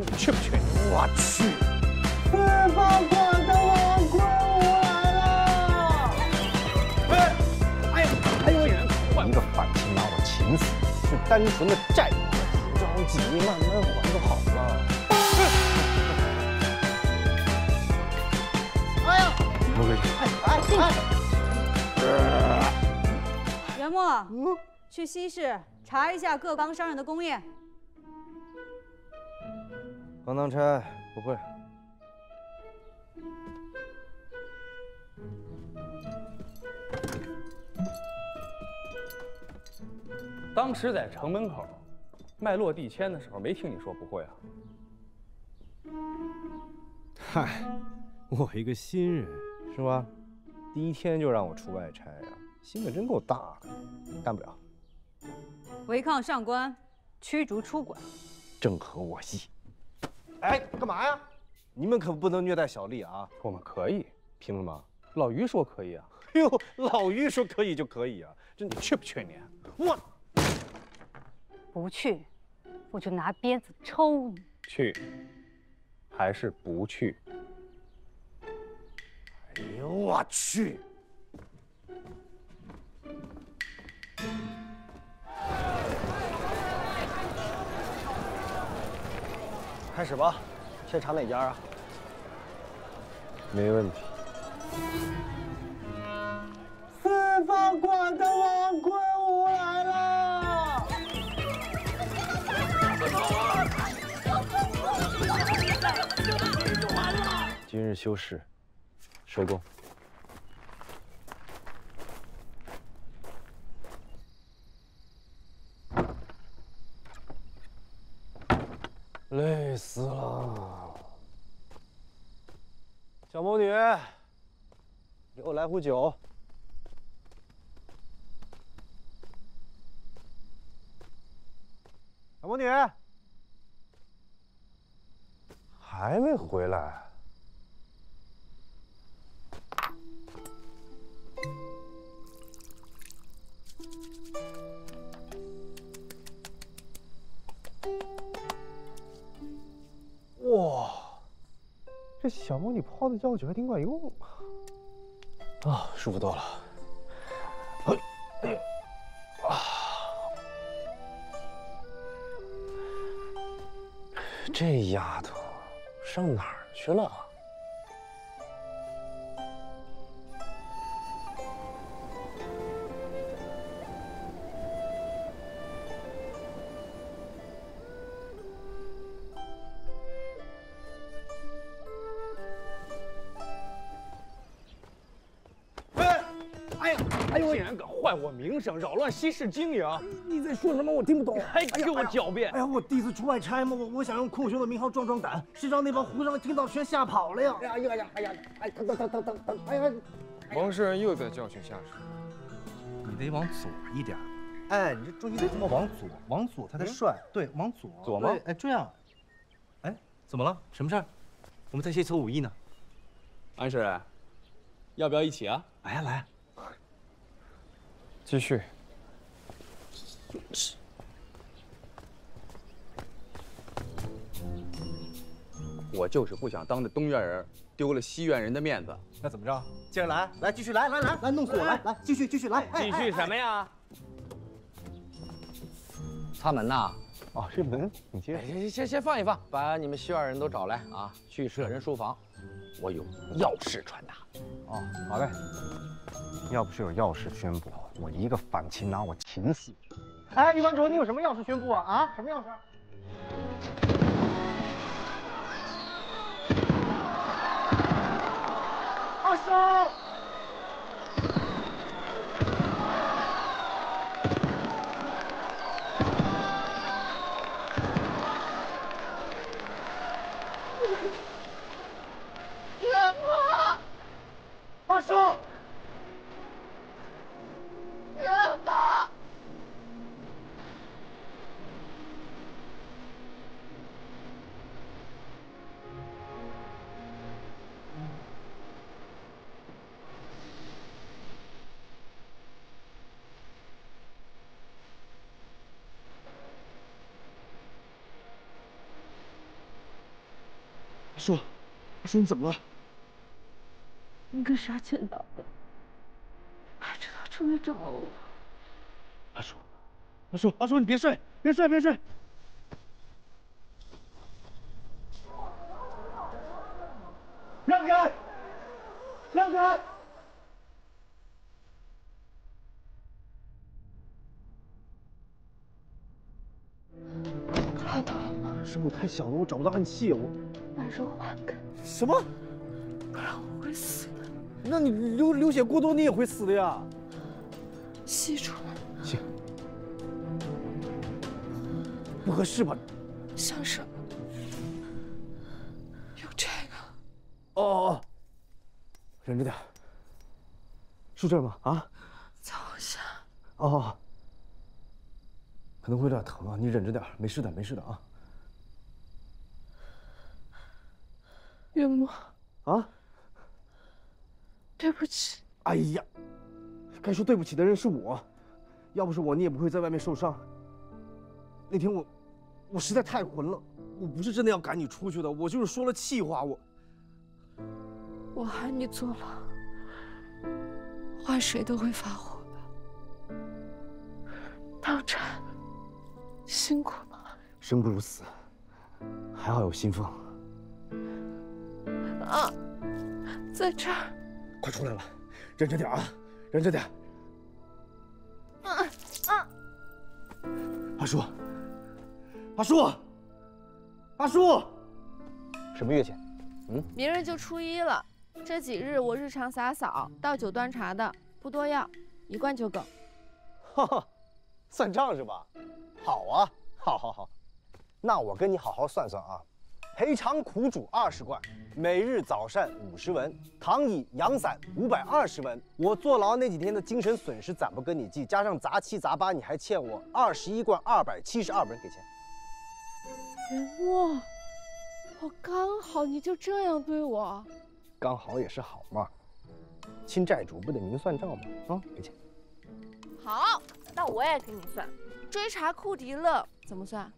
你去不去？我去！司法馆的王魁梧来了！哎，哎呀，还有人一个反情拿我擒死，是单纯的债务，不着急，慢慢还就好了。哎呀！不会，哎哎哎！袁墨，去西市查一下各帮商人的功业。刚当差不会。当时在城门口卖落地签的时候，没听你说不会啊？嗨，我一个新人是吧？第一天就让我出外差呀，心可真够大的，干不了。违抗上官，驱逐出馆。正合我意。哎，干嘛呀？你们可不能虐待小丽啊！我们可以，凭什么？老于说可以啊。哎呦，老于说可以就可以啊！这你去不去你？我不去，我就拿鞭子抽你。去，还是不去？哎呦我去！开始吧，先查哪家啊？没问题。四方馆的王昆吾来了！今日休市，收工。累死了！小魔女，给我来壶酒。小魔女，还没回来。哇，这小魔女泡的药酒还挺管用啊！舒服多了。啊，这丫头上哪儿去了？名声，扰乱西市经营！你在说什么？我听不懂。还给我狡辩！哎呀，我第一次出外差嘛，我我想用空兄的名号壮壮胆，谁知道那帮胡商听到全吓跑了呀！哎呀呀呀！哎呀，哎，等等等等等等，哎呀！王世仁又在教训下属。你得往左一点。哎，你这重心得这么往左，往左他才帅。对，往左。左吗哎，这样。哎，怎么了？什么事儿？我们在切磋武艺呢。安世仁，要不要一起啊？来呀来。继续。我就是不想当着东院人丢了西院人的面子。那怎么着？接着来，来继续来，来来来，弄死我！来来，继续继续来。继续什么呀？擦门呐！哦，这门你接着。先先先放一放，把你们西院人都找来啊，去舍人书房，我有要事传达。哦，好嘞。要不是有要事宣布，我一个反擒拿我擒死。哎，玉帮主，你有什么要事宣布啊？啊，什么要事？二叔！阿叔，阿叔你怎么了？你跟啥见到的？还知道出来找我？阿叔，阿叔，阿叔你别睡，别睡，别睡。声音太小了，我找不到暗器，我。把肉还给。什么？不然我会死的。那你流流血过多，你也会死的呀。吸出来。行。不合适吧？像什么？有这个。哦哦。忍着点。是这儿吗？啊？在往下。哦。可能会有点疼啊，你忍着点，没事的，没事的啊。岳母。啊？对不起。哎呀，该说对不起的人是我，要不是我，你也不会在外面受伤。那天我，我实在太混了，我不是真的要赶你出去的，我就是说了气话。我，我喊你坐牢，换谁都会发火的。道禅，辛苦了。生不如死，还好有新凤。啊，在这儿。快出来了，忍着点啊，忍着点。啊啊！阿叔，阿叔，阿叔，什么月钱？嗯，明日就初一了，这几日我日常洒扫、倒酒端茶的，不多要，一罐就够。哈哈，算账是吧？好啊，好，好，好，那我跟你好好算算啊。赔偿苦主二十贯，每日早膳五十文，躺椅阳伞五百二十文。我坐牢那几天的精神损失暂不跟你计，加上杂七杂八，你还欠我二十一贯二百七十二文，给钱。元墨，我刚好你就这样对我，刚好也是好嘛。亲债主不得明算账吗？啊，给钱。好，那我也给你算，追查库迪勒怎么算？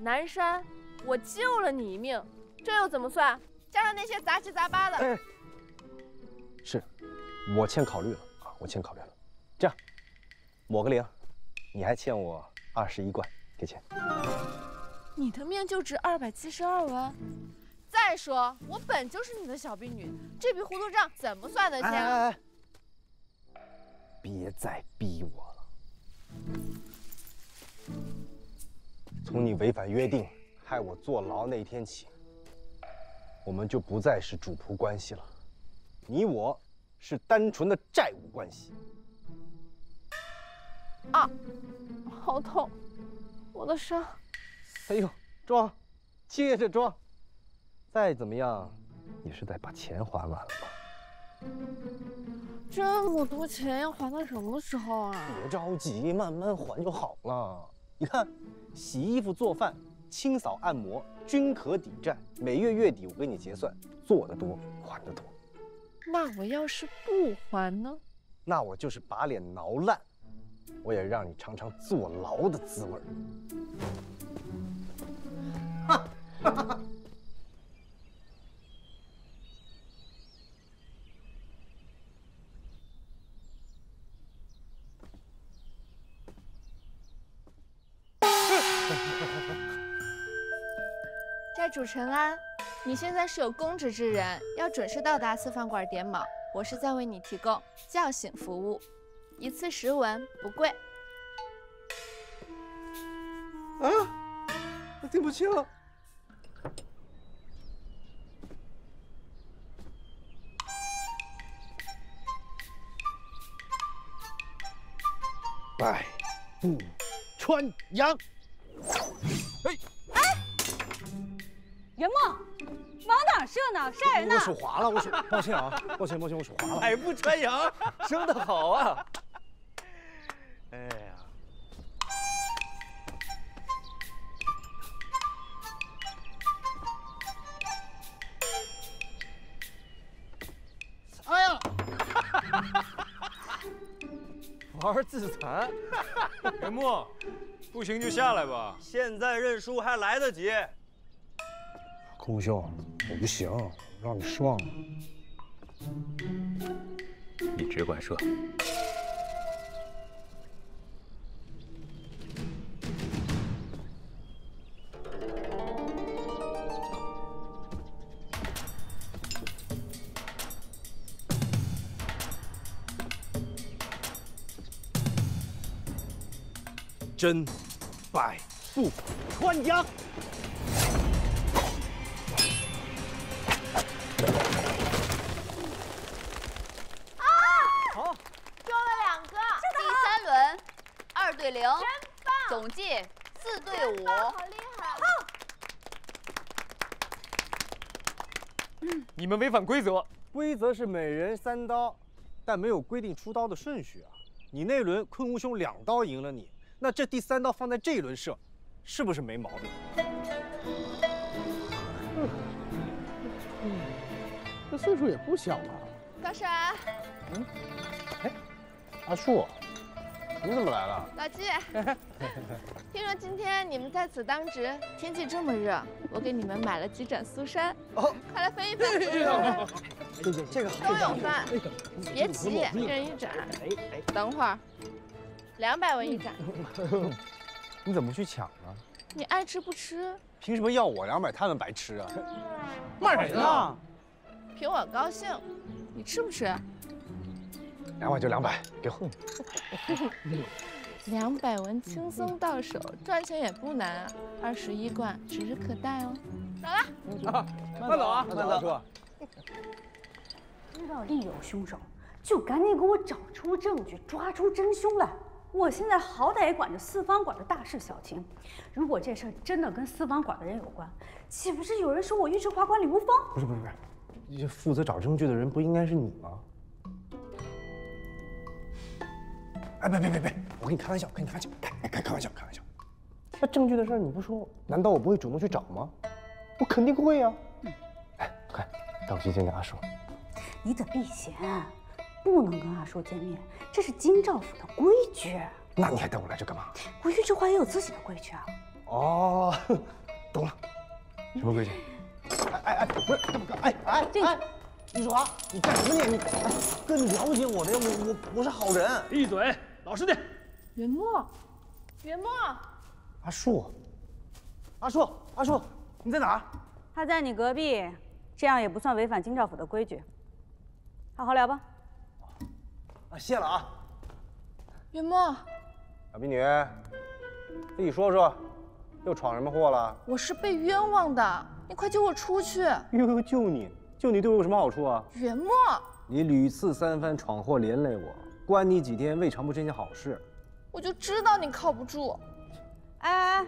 南山。我救了你一命，这又怎么算？加上那些杂七杂八的，哎，是，我欠考虑了啊，我欠考虑了。这样，抹个零，你还欠我二十一贯，给钱。你的命就值二百七十二文。再说，我本就是你的小婢女，这笔糊涂账怎么算得清？哎哎，别再逼我了。从你违反约定。害我坐牢那天起，我们就不再是主仆关系了，你我是单纯的债务关系。啊，好痛，我的伤。哎呦，装，接着装，再怎么样，也是得把钱还完了吧？这么多钱要还到什么时候啊？别着急，慢慢还就好了。你看，洗衣服、做饭。清扫按摩均可抵债，每月月底我给你结算，做得多还得多。那我要是不还呢？那我就是把脸挠烂，我也让你尝尝坐牢的滋味。哈哈，哈哈。债主陈安，你现在是有公职之人，要准时到达四饭馆点卯。我是在为你提供叫醒服务，一次十文，不贵。啊，我听不清。百步穿杨。元末，往哪射呢？杀人呢！我手滑了，我手，抱歉啊，抱歉抱歉，我手滑了。百步穿杨，生的好啊！哎呀，哎呀，玩自残，元末，不行就下来吧，现在认输还来得及。空兄，我不行，让你失望了。你只管射。真百步穿杨。零，总计四对五。好厉害！你们违反规则，规则是每人三刀，但没有规定出刀的顺序啊。你那轮坤吾兄两刀赢了你，那这第三刀放在这一轮射，是不是没毛病？这岁数也不小了。高婶，嗯，哎，阿树，你怎么来了？老季，听说今天你们在此当值，天气这么热，我给你们买了几盏苏珊，哦，快来分一分。这个这个都有饭，别急，一人一盏。等会儿，两百文一盏。你怎么不去抢呢？你爱吃不吃？凭什么要我两百，他们白吃啊？骂人呢！凭我高兴，你吃不吃？两百就两百，给我。两百文轻松到手，赚钱也不难啊。二十一贯指日可待哦。走了，慢走啊，慢走，知道另有凶手，就赶紧给我找出证据，抓出真凶来。我现在好歹也管着四方馆的大事小情，如果这事儿真的跟四方馆的人有关，岂不是有人说我尉迟华馆里无风？不是不是不是。这负责找证据的人不应该是你吗？哎，别别别别！我跟你开玩笑，跟你开玩笑，开开开玩笑，开玩笑。那证据的事你不说，难道我不会主动去找吗？我肯定会呀。哎，快带我去见见阿叔。你得避嫌，不能跟阿叔见面，这是京兆府的规矩。那你还带我来这干嘛？我尉迟华也有自己的规矩啊。哦，懂了。什么规矩？哎哎哎，不是，哎哎哎，尉迟华，你干什么你？你哎，哥，你了解我的呀，我我我是好人。闭嘴，老实点。元墨，元墨，阿树，阿树，阿树，你在哪儿？他在你隔壁，这样也不算违反京兆府的规矩。好好聊吧。啊，谢了啊。元墨，小婢女，自己说说，又闯什么祸了？我是被冤枉的。你快救我出去！呦呦，救你，救你对我有什么好处啊？元墨，你屡次三番闯祸连累我，关你几天未尝不是件好事。我就知道你靠不住。哎哎哎，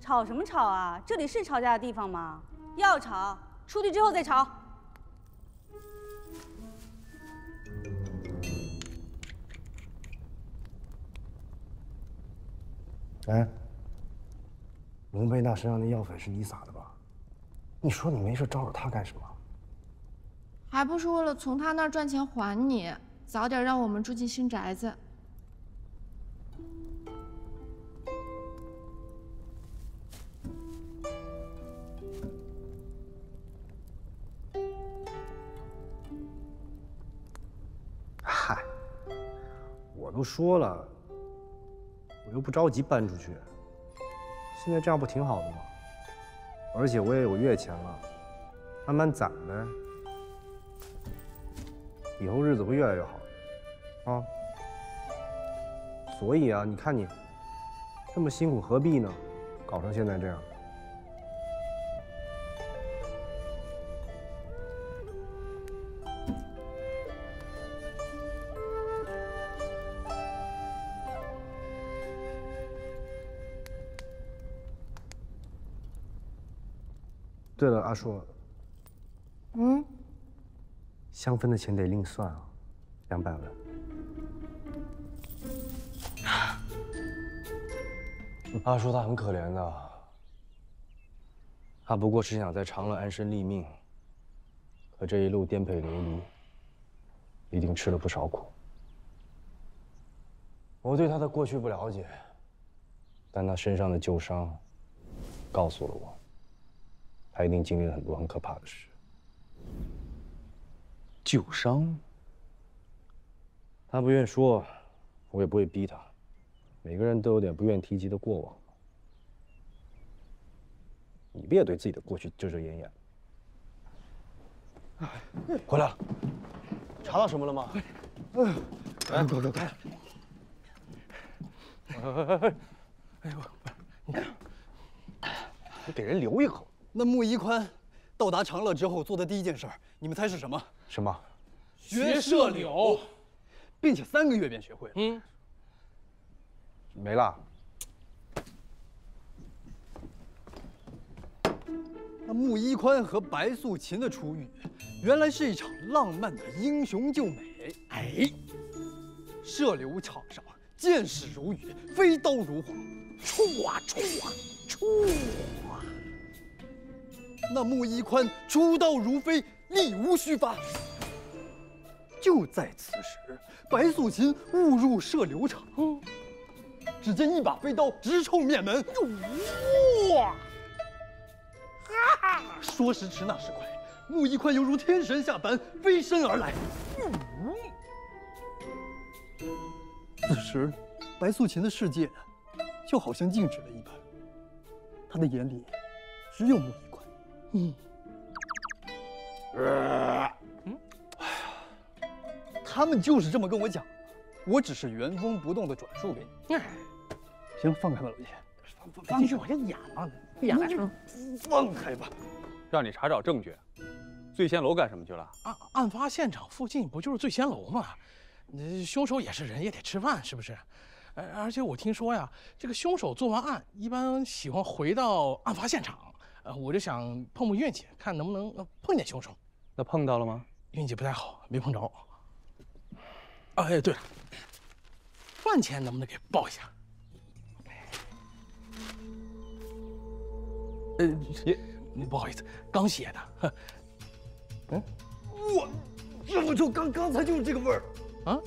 吵什么吵啊？这里是吵架的地方吗？要吵，出去之后再吵。哎，龙贝娜身上的药粉是你撒的吧？你说你没事招惹他干什么？还不是为了从他那儿赚钱还你，早点让我们住进新宅子。嗨，我都说了，我又不着急搬出去，现在这样不挺好的吗？而且我也有月钱了，慢慢攒呗，以后日子会越来越好，啊！所以啊，你看你这么辛苦，何必呢？搞成现在这样。对了，阿叔，香氛的钱得另算啊，两百文。阿叔他很可怜的，他不过是想在长乐安身立命，可这一路颠沛流离，一定吃了不少苦。我对他的过去不了解，但他身上的旧伤，告诉了我。他一定经历了很多很可怕的事。旧伤？他不愿说，我也不会逼他。每个人都有点不愿提及的过往。你别对自己的过去遮遮掩掩。回来了，查到什么了吗？嗯，快快快快！哎呦，你给人留一口。那穆一宽到达长乐之后做的第一件事，你们猜是什么？什么？学射柳，并且三个月便学会了。嗯，没了。那穆一宽和白素琴的初遇，原来是一场浪漫的英雄救美。哎，射柳场上，箭矢如雨，飞刀如火，出啊出啊出啊！那穆一宽出刀如飞，力无虚发。就在此时，白素琴误入射流场，只见一把飞刀直冲面门，哇！哈哈说时迟，那时快，木一宽犹如天神下凡，飞身而来。此时，白素琴的世界就好像静止了一般，她的眼里只有木一宽。嗯，嗯，哎呀，他们就是这么跟我讲，我只是原封不动的转述给你。行，放开吧，老爷。继续往下演嘛，演来着。放开吧。让你查找证据，醉仙楼干什么去了？案案发现场附近不就是醉仙楼吗？那凶手也是人，也得吃饭，是不是？而而且我听说呀，这个凶手做完案一般喜欢回到案发现场。呃，我就想碰碰运气，看能不能碰见凶手。那碰到了吗？运气不太好，没碰着。哎，对了，饭钱能不能给报一下？呃，也。不好意思，刚写的。嗯，我，这不就刚刚才就是这个味儿啊？